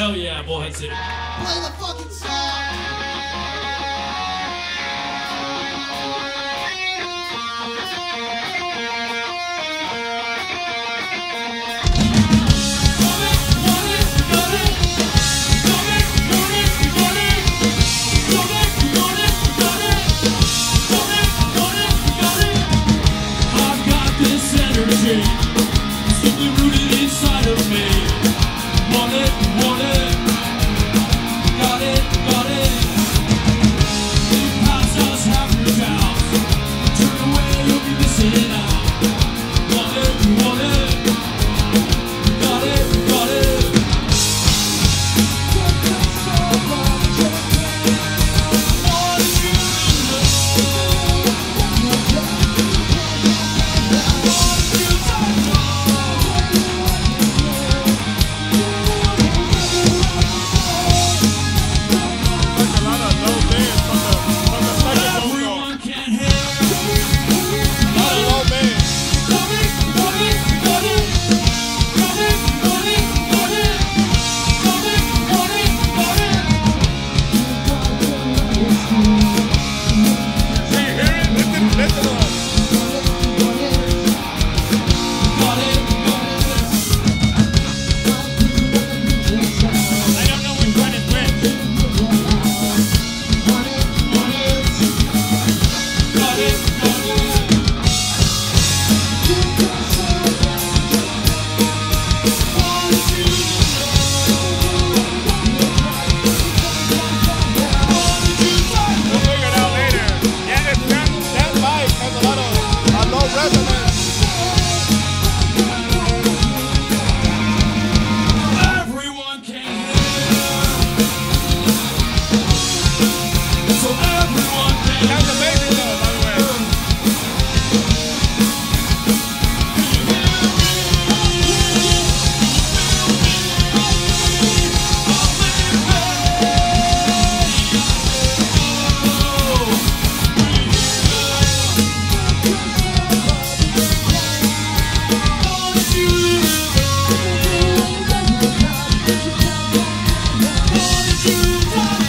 Hell yeah, Bullhead City. Play the fucking song. you want.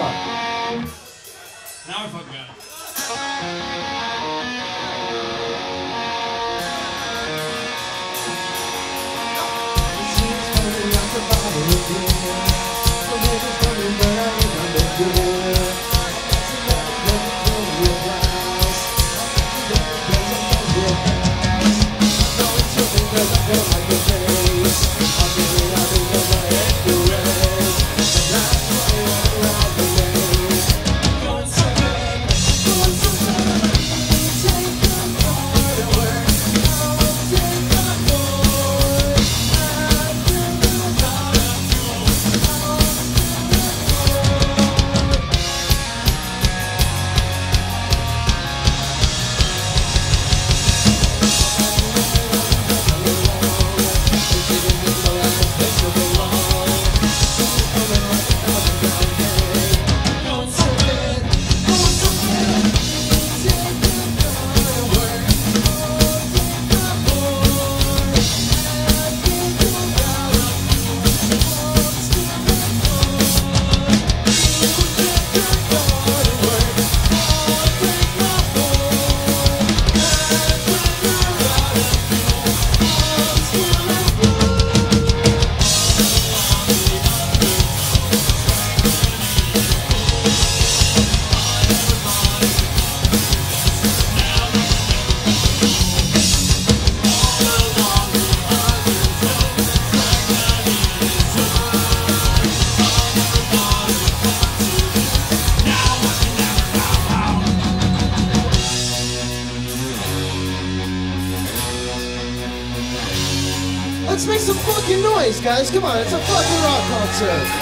Anyone Come on, it's a fucking rock concert.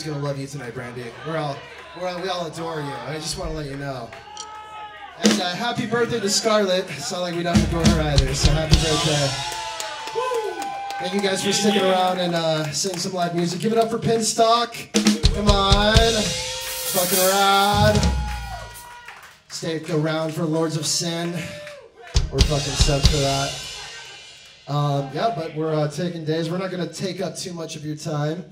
Every band is gonna love you tonight, Brandy. We're all, we're all, we all adore you. I just want to let you know. And uh, happy birthday to Scarlett. It's not like we don't adore her either. So happy birthday. Thank you guys for sticking around and uh, seeing some live music. Give it up for Pinstock. Come on. Fucking rad. Stick around for Lords of Sin. We're fucking stoked for that. Um, yeah, but we're uh, Taken Days. We're not going to take up too much of your time.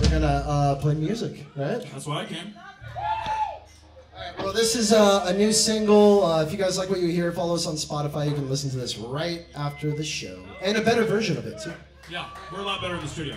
We're to uh, play music, right? That's why I came. Well, this is uh, a new single. Uh, if you guys like what you hear, follow us on Spotify. You can listen to this right after the show. And a better version of it, too. Yeah, we're a lot better in the studio.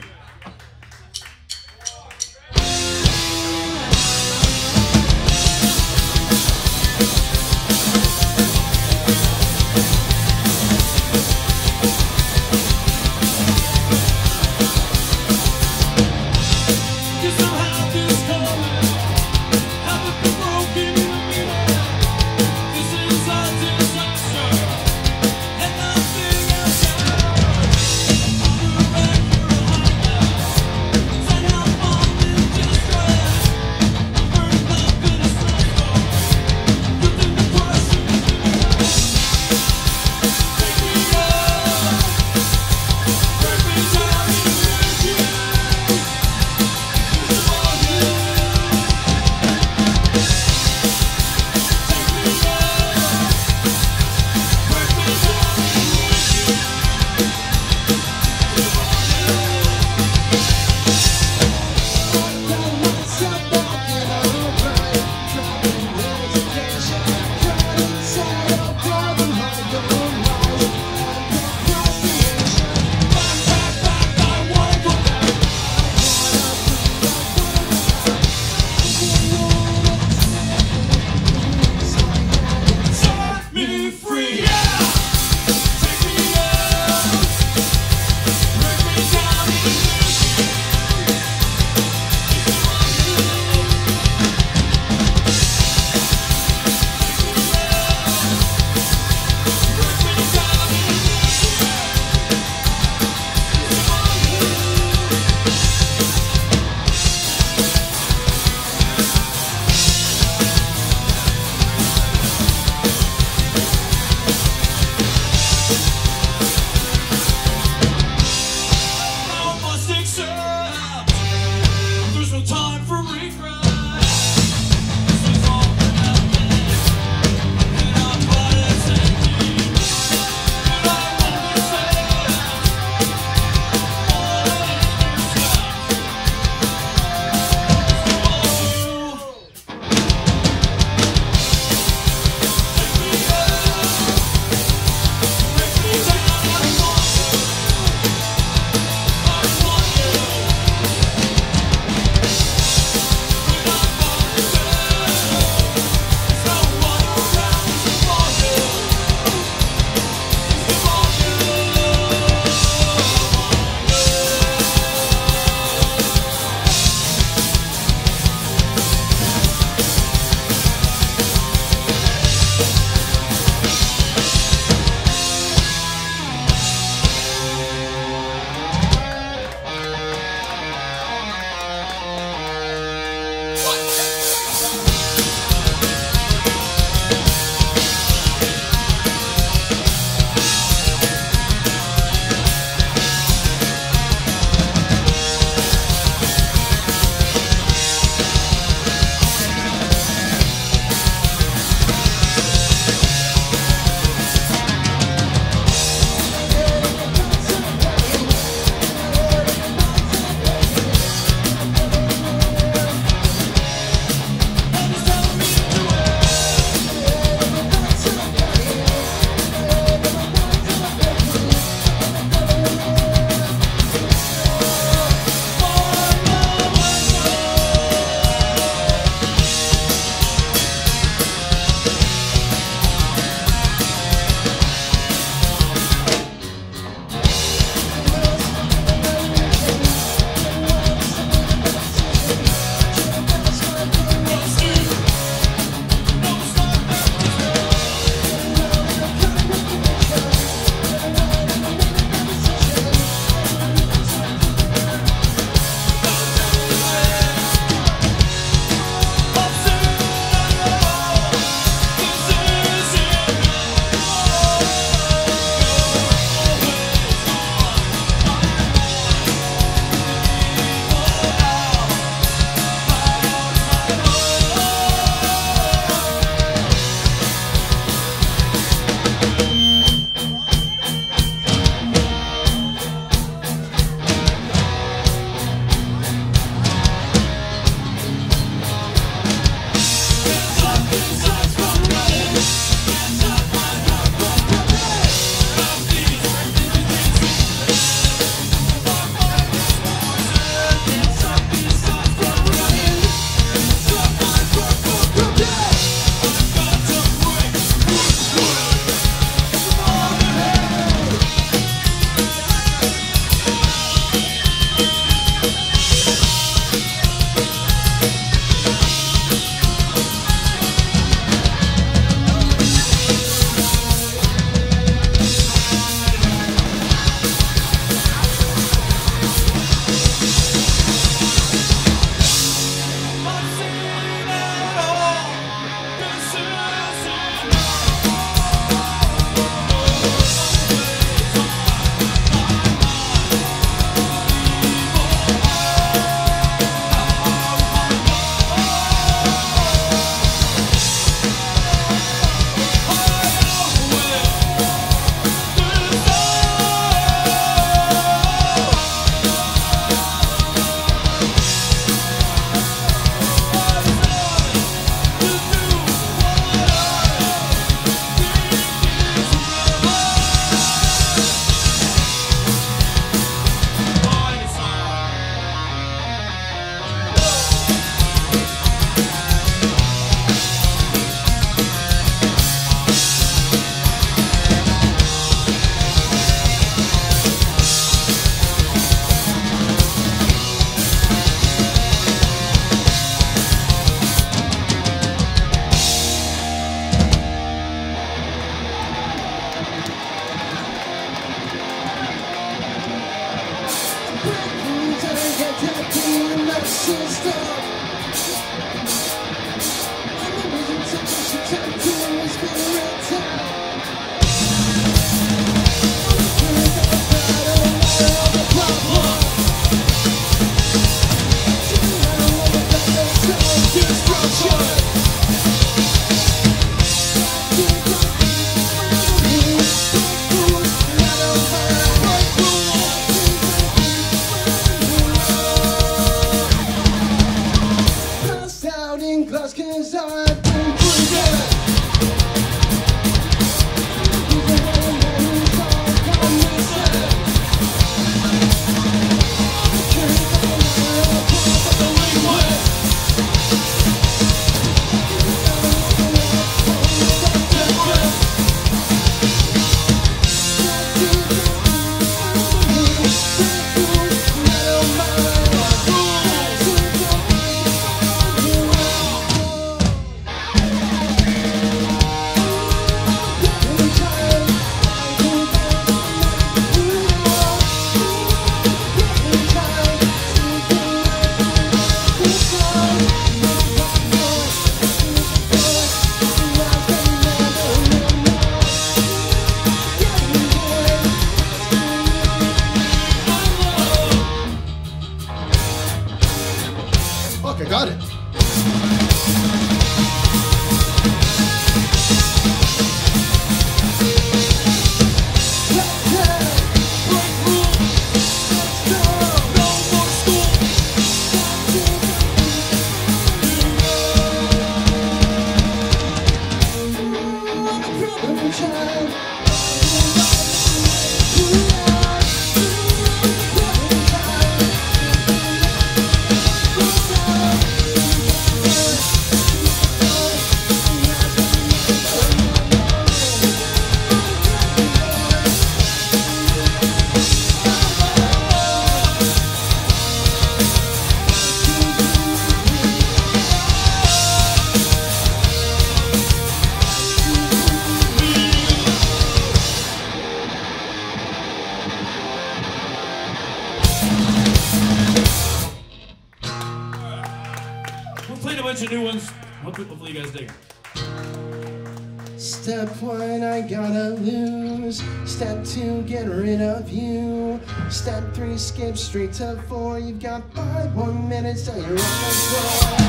three, skip straight to four. You've got five more minutes till you're on the floor.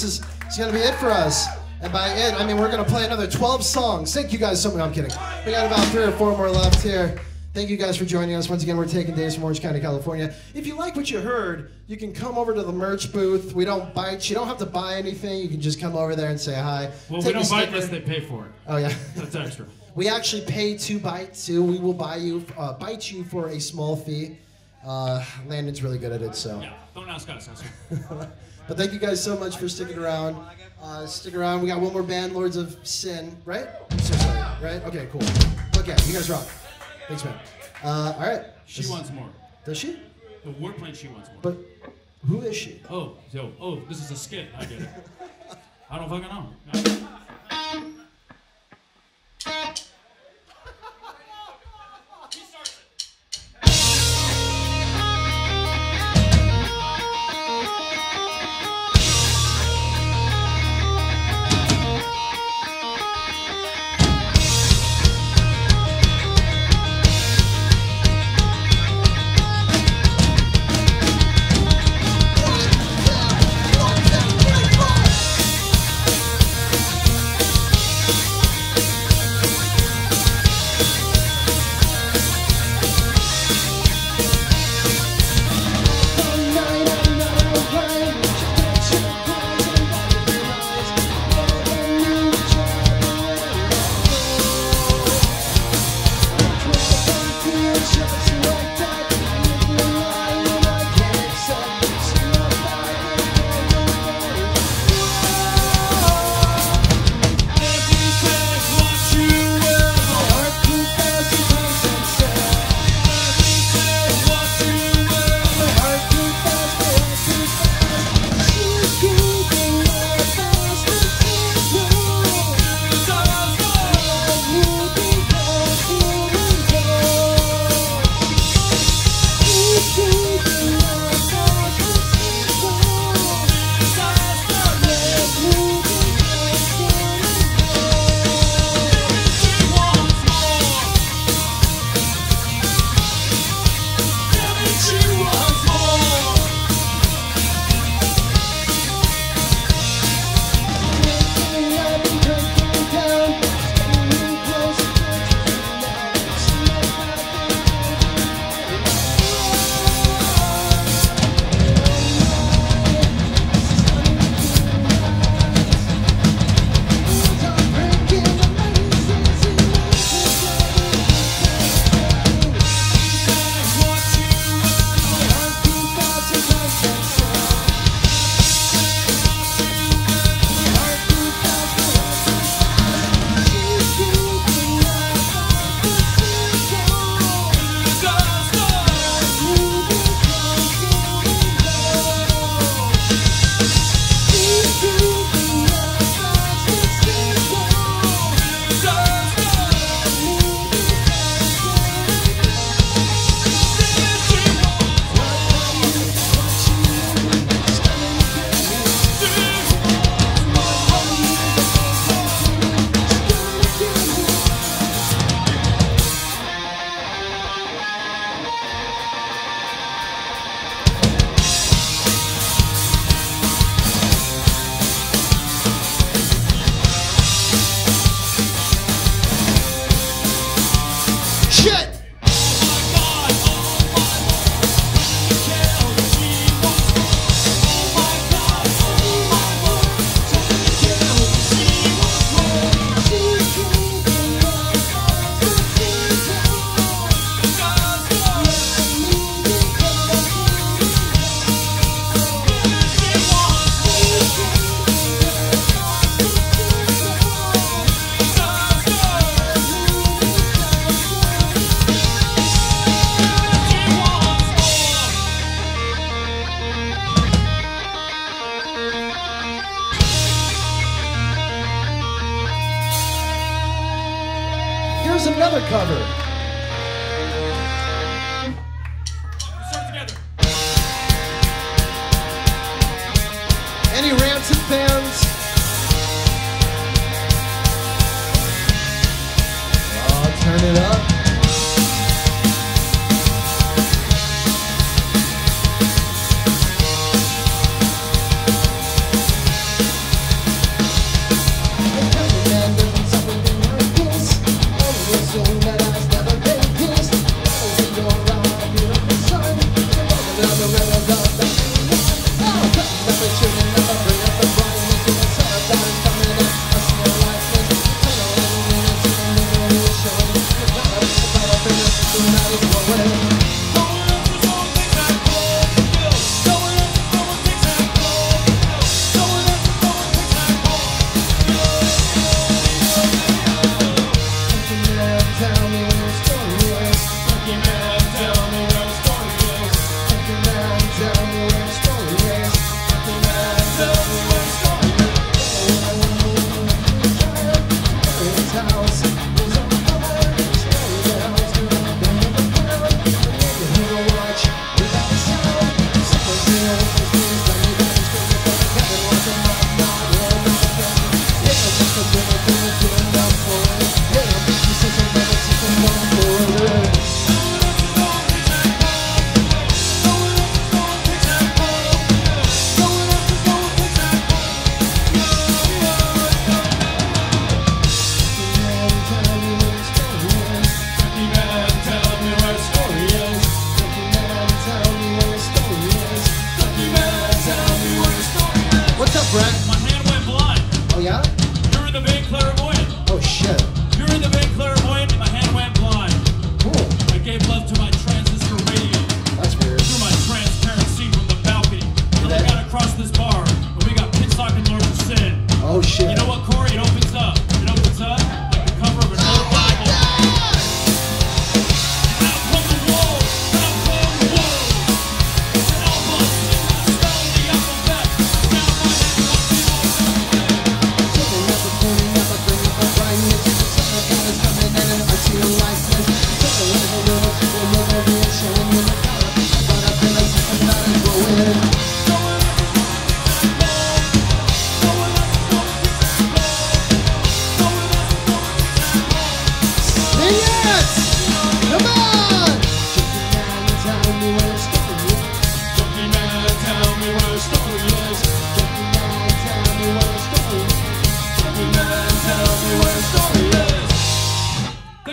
This is it's gonna be it for us. And by it, I mean we're gonna play another 12 songs. Thank you guys so much. No, I'm kidding. We got about three or four more left here. Thank you guys for joining us. Once again, we're Taken Days from Orange County, California. If you like what you heard, you can come over to the merch booth. We don't bite. You don't have to buy anything. You can just come over there and say hi. Well, Take we don't bite unless they pay for it. Oh yeah. That's extra. We actually pay to bite too. We will buy you, uh, bite you for a small fee. Uh, Landon's really good at it, so. Yeah, don't ask us. But thank you guys so much for sticking around. Uh, stick around. We got one more band, Lords of Sin, right? So sorry, right? Okay, cool. Okay, you guys rock. Thanks, man. Uh, all right. She This- wants more. Does she? The we're playing She Wants More. But who is she? oh, so, oh, this is a skit. I get it. I don't fucking know. He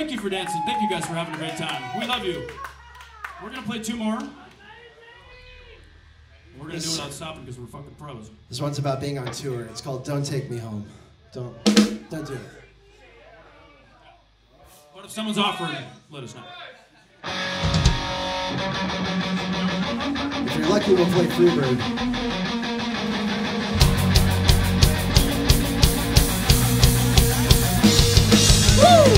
Thank you for dancing. Thank you guys for having a great time. We love you. We're going to play two more. We're going to do it without stopping because we're fucking pros. This one's about being on tour. It's called Don't Take Me Home. Don't, don't do it. What if someone's offering? Let us know. If you're lucky, we'll play Freebird. Woo!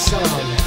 Is